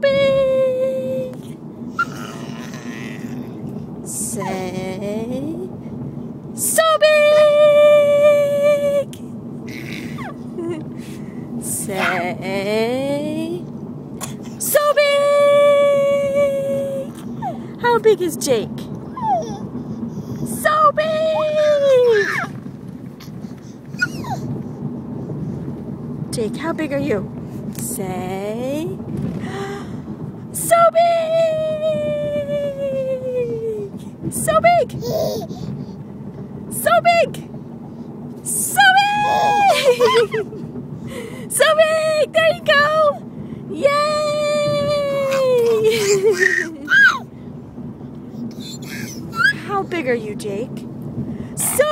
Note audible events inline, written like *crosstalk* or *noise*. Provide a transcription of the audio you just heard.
Big. Say, so big. Say, so big. How big is Jake? So big. Jake, how big are you? Say, So big! So big! So big! *laughs* so big! There you go! Yay! *laughs* how big are you, Jake? So